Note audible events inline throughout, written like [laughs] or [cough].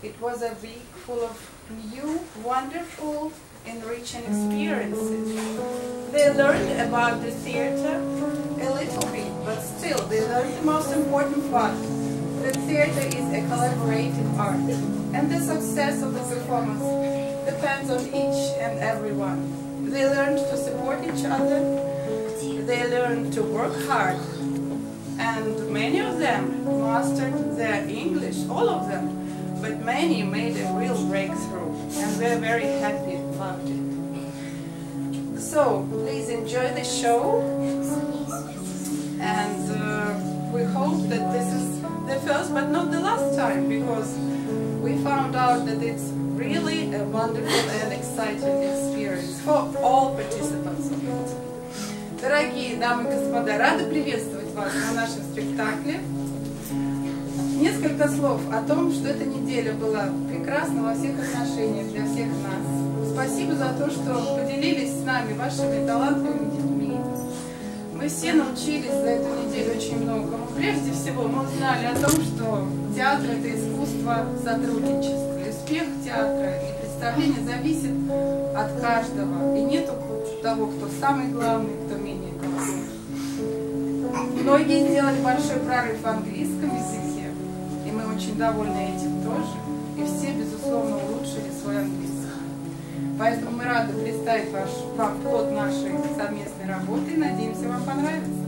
It was a week full of new, wonderful, enriching mm. experiences. They learned about the theater a little bit, but still they learned the most important part. The theater is a collaborative art, and the success of the performance depends on each and everyone. They learned to support each other, they learned to work hard, and many of them mastered their English, all of them, but many made a real breakthrough, and we're very happy about it. So, please enjoy the show, and uh, we hope that this is the first but not the last time, because we found out that it's really a wonderful and exciting experience for all participants of it. Дорогие дамы и господа, рада приветствовать вас на нашем спектакле. Несколько слов о том, что эта неделя была прекрасна во всех отношениях для всех нас. Спасибо за то, что поделились с нами вашими талантливыми детьми. Мы все научились за эту неделю очень многому. Прежде всего, мы узнали о том, что театр – это искусство сотрудничества. Успех театра и представления зависит от каждого. И нету того, кто самый главный, кто менее главный. Многие сделали большой прорыв в английском языке, очень довольны этим тоже. И все, безусловно, улучшили свой английский. Поэтому мы рады представить ваш, вам плод нашей совместной работы надеемся, вам понравится.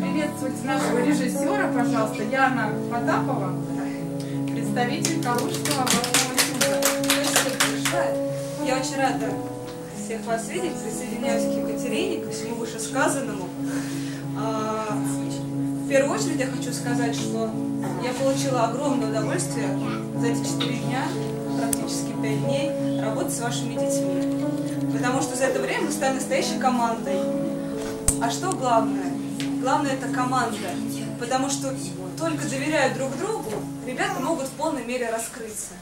Приветствуйте нашего режиссера, пожалуйста, Яна Потапова, представитель Калужского областного суда. Спасибо. Я очень рада всех вас видеть, присоединяюсь к Екатерине, ко всему вышесказанному. Первую очередь я хочу сказать, что я получила огромное удовольствие за эти четыре дня, практически пять дней, работать с вашими детьми. Потому что за это время мы стали настоящей командой. А что главное? Главное это команда. Потому что только доверяя друг другу, ребята могут в полной мере раскрыться.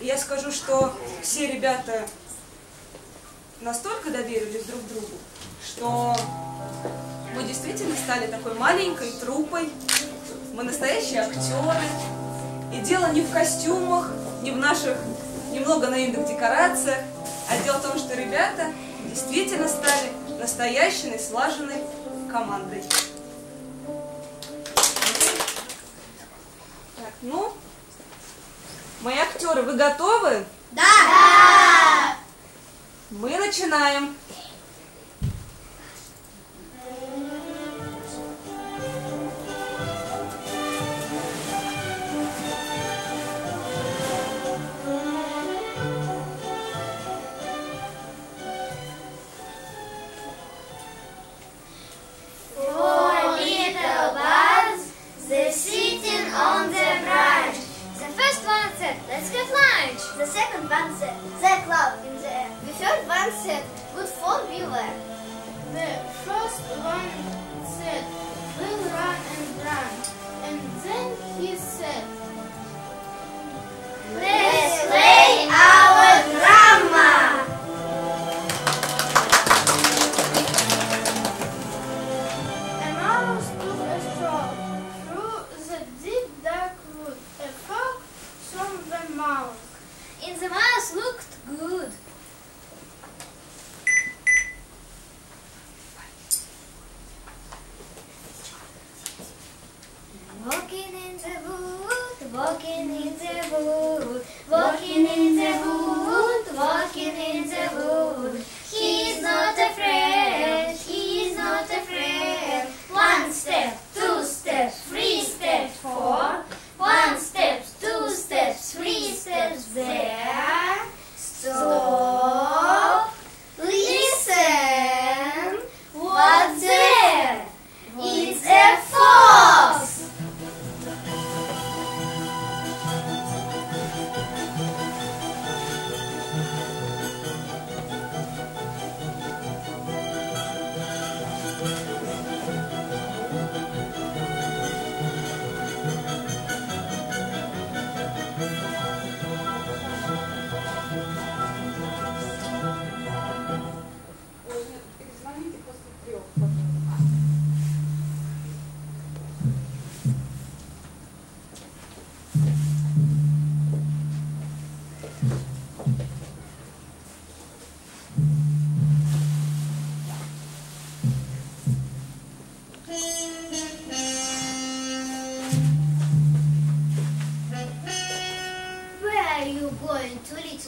И я скажу, что все ребята настолько доверились друг другу, что мы действительно стали такой маленькой труппой. Мы настоящие актеры. И дело не в костюмах, не в наших немного наивных декорациях, а дело в том, что ребята действительно стали настоящей, слаженной командой. Так, ну, мои актеры, вы готовы? Да! Мы начинаем.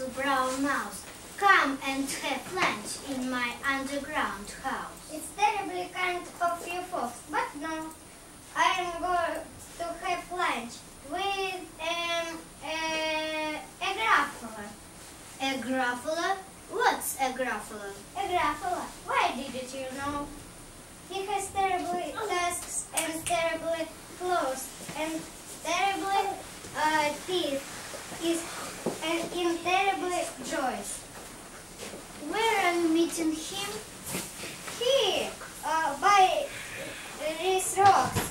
brown mouse, come and have lunch in my underground house. It's terribly kind of you folks, but no. I am going to have lunch with um, a, a grappler. A grappler? What's a grappler? A grappler. Why didn't you know? He has terribly oh. tusks and terribly claws and terribly uh, teeth. He's and in terrible joy. Where are you meeting him? Here, uh, by uh, these rocks.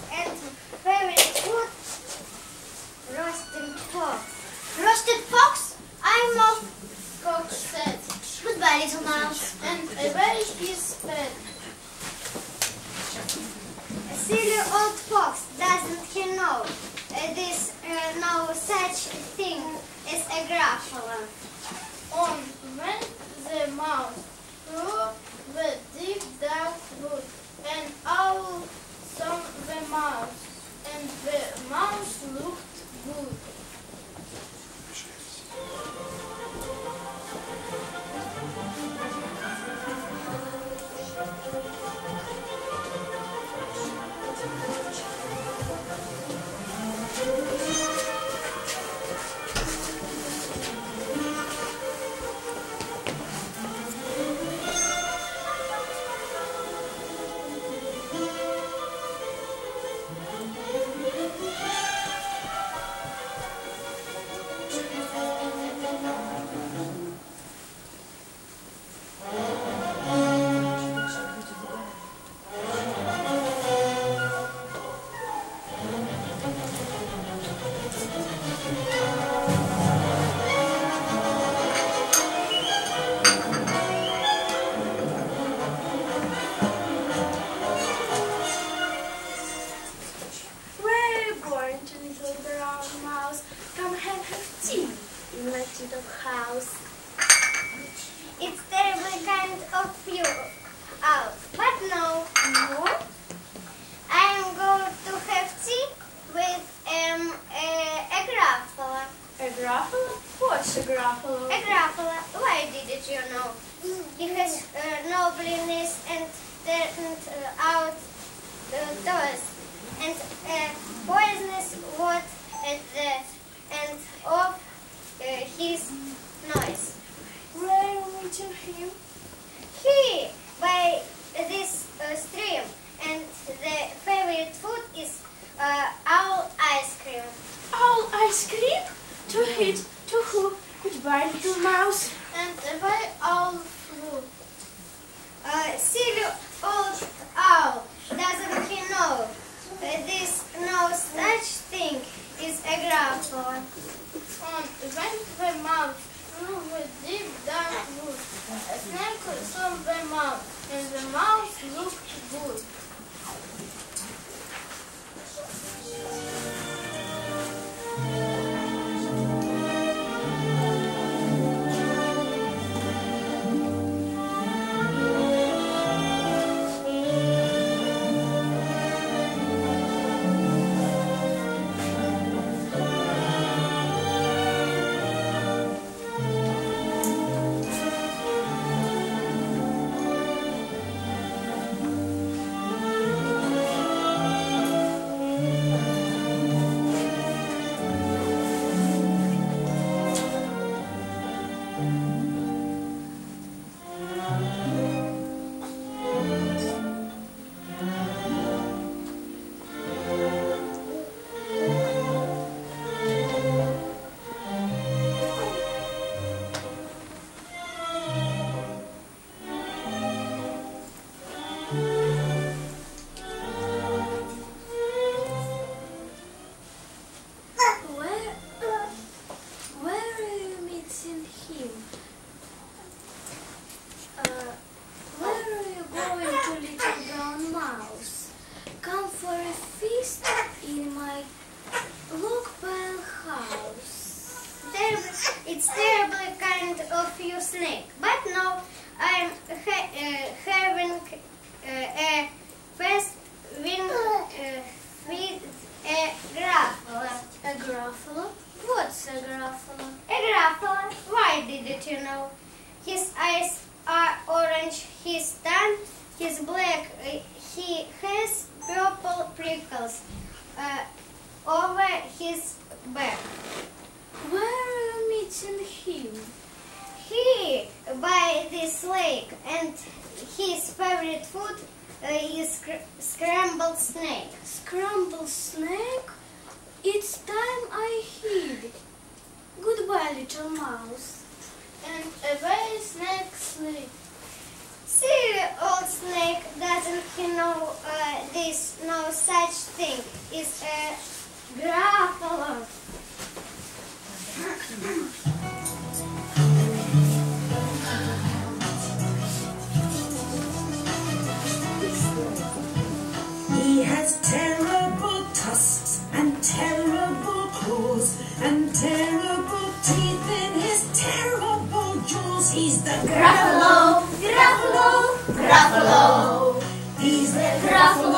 he has purple prickles uh, over his back. Where are you meeting him? He by this lake and his favorite food uh, is scr scrambled snake. Scrambled snake? It's time I hid. Goodbye, little mouse. And away snake sleeps. Silly old snake doesn't he know uh, this, no such thing. Is a gruffalo. He has terrible 따라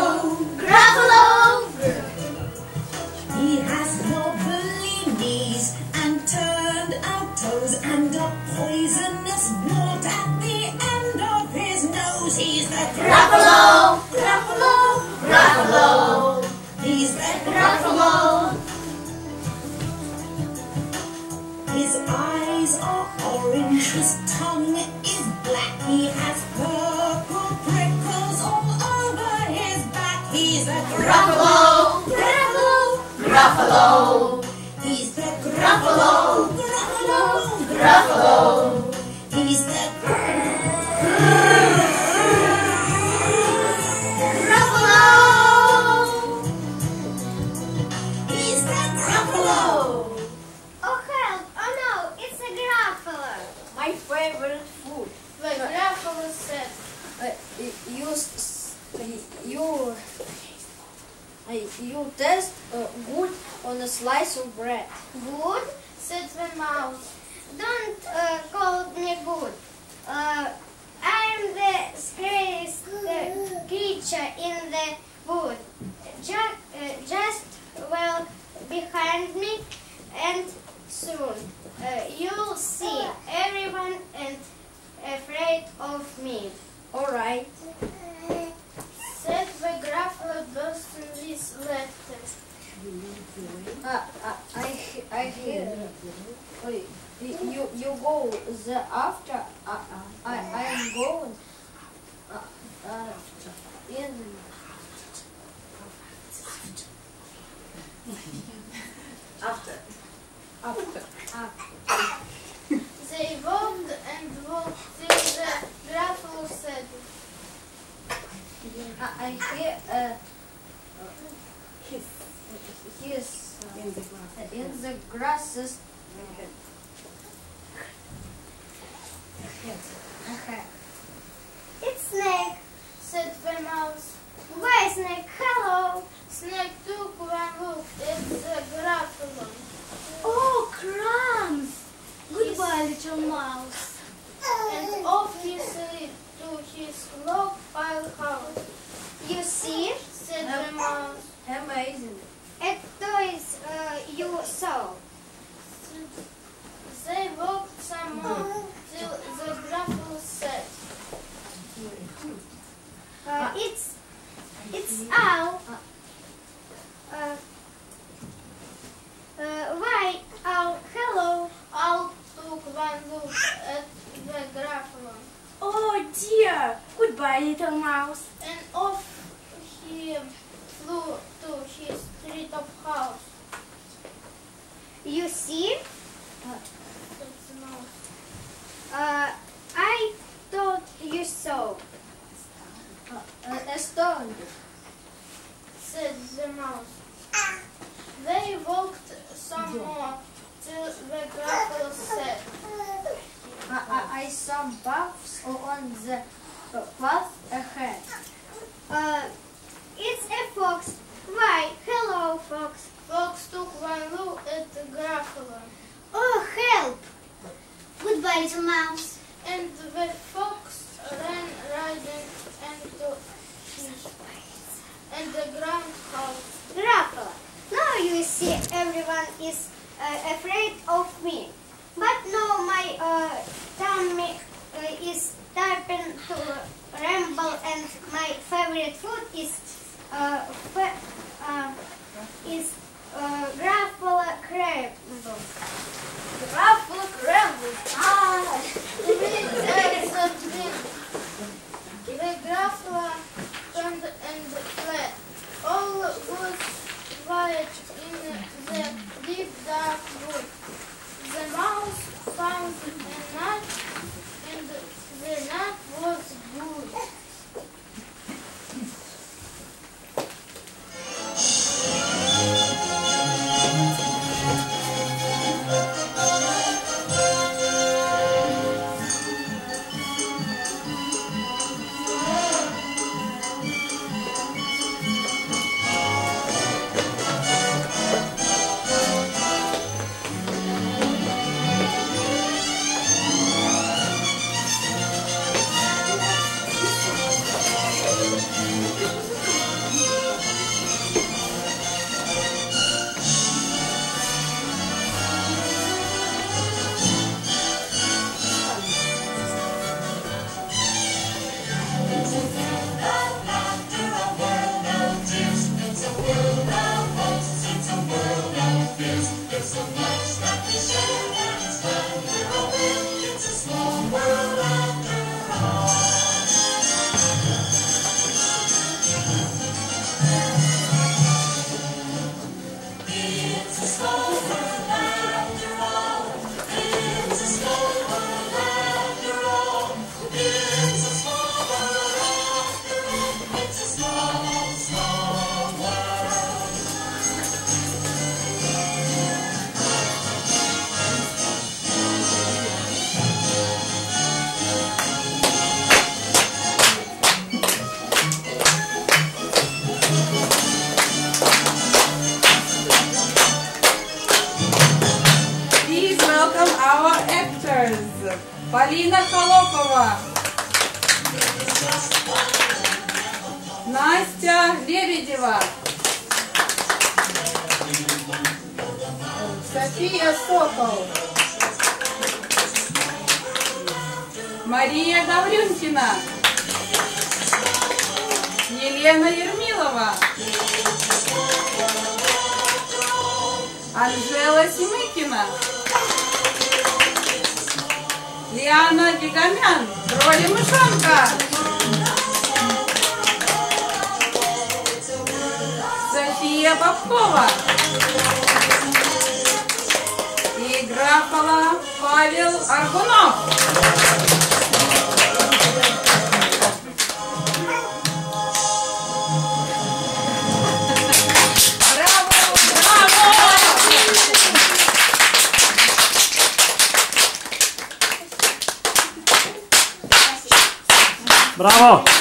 Ruffalo, Ruffalo, Ruffalo. I, I hear. Uh, his his uh, in the grasses. Okay. It's Snake, said the mouse. Why, Snake? Hello. Snake took one look at the gruffalo. Oh, crumbs! Goodbye, little mouse. and off he slid to his log pile house. You see, said the mouse, Amazing. at toys uh, you saw. They walked some more till the gruffalo said, uh, "It's it's owl." Uh, uh, why, owl? Hello. Owl took one look at the gruffalo. Oh dear! Goodbye, little mouse. and off he flew to his treetop house. You see? Uh, I thought you saw, Uh, uh, a stone. said the mouse. They walked some more till the gruffalo said, I, I, Buffs on the path ahead. uh, it's a fox. Why, hello, fox. Fox took one look at the gruffalo. Oh, help! Goodbye, little mouse. And the fox ran riding and the ground house. Gruffalo, now you see everyone is uh, afraid of me. But now my uh, tummy is starting to ramble and my favorite food is uh, fa- uh, is uh, Gruffalo crumble. Gruffalo crumble. Ah, [laughs] Мария Гаврюнкина. Елена Ермилова. Анжела Семыкина. Лиана Гигамян. Роли Мышонка. София Бабкова. И графола Павел Аргунов. Bravo!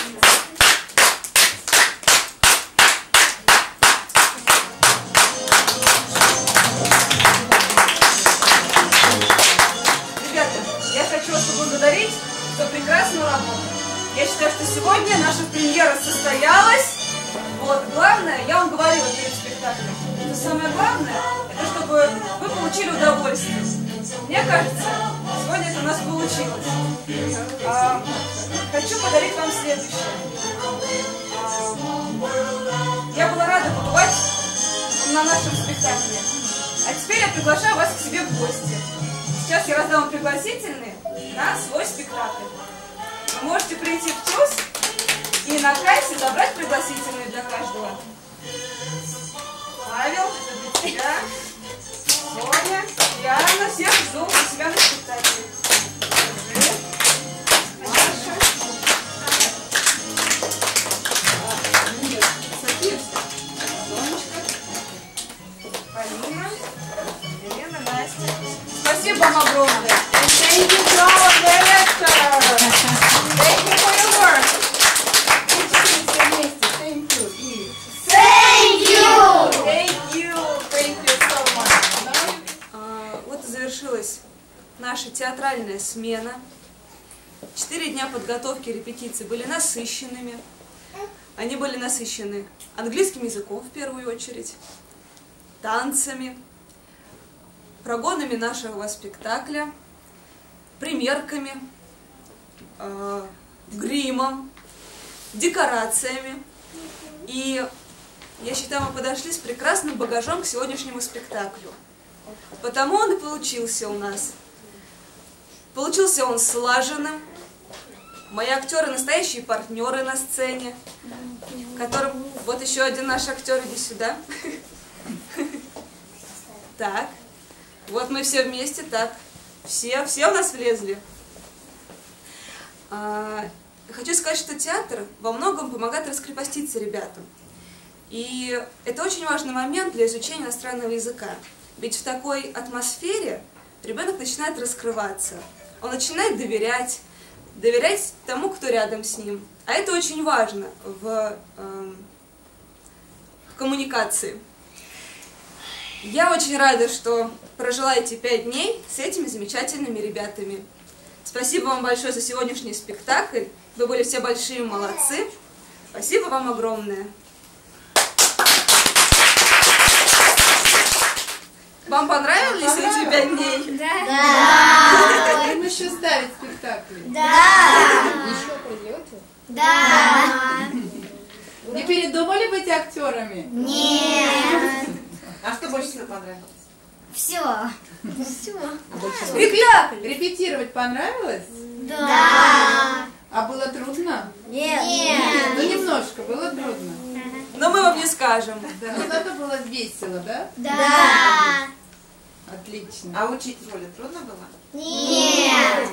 Сейчас я раздам вам пригласительные на свой спектакль. Вы можете прийти в ТЮЗ и на кассе забрать пригласительные для каждого. Павел, это для тебя. Соня, Яна, всех жду у себя на спектакле. Спасибо вам огромное. Thank you to our director. Thank you for your work. А, Вот завершилась наша театральная смена. Четыре дня подготовки и репетиций были насыщенными. Они были насыщены английским языком в первую очередь, танцами, прогонами нашего спектакля, примерками, э, гримом, декорациями. И я считаю, мы подошли с прекрасным багажом к сегодняшнему спектаклю. Потому он и получился у нас. Получился он слаженным. Мои актеры настоящие партнеры на сцене, которым... Вот еще один наш актер, иди сюда. [laughs] Так. Вот мы все вместе, так. Все, все у нас влезли. А, хочу сказать, что театр во многом помогает раскрепоститься ребятам. И это очень важный момент для изучения иностранного языка. Ведь в такой атмосфере ребенок начинает раскрываться. Он начинает доверять, доверять тому, кто рядом с ним. А это очень важно в, эм, в коммуникации. Я очень рада, что прожила эти пять дней с этими замечательными ребятами. Спасибо вам большое за сегодняшний спектакль. Вы были все большие молодцы. Спасибо вам огромное. Вам понравились эти пять дней? Будем еще ставить спектакли. Еще придете? Да. Не передумали быть актерами? Нет. А что больше всего понравилось? Все. Спектакль! Репетировать понравилось? Да. А было трудно? Нет. Ну, немножко, было трудно. Но мы вам не скажем. Да, но зато было весело, да? Да. Отлично. А учить роли трудно было? Нет.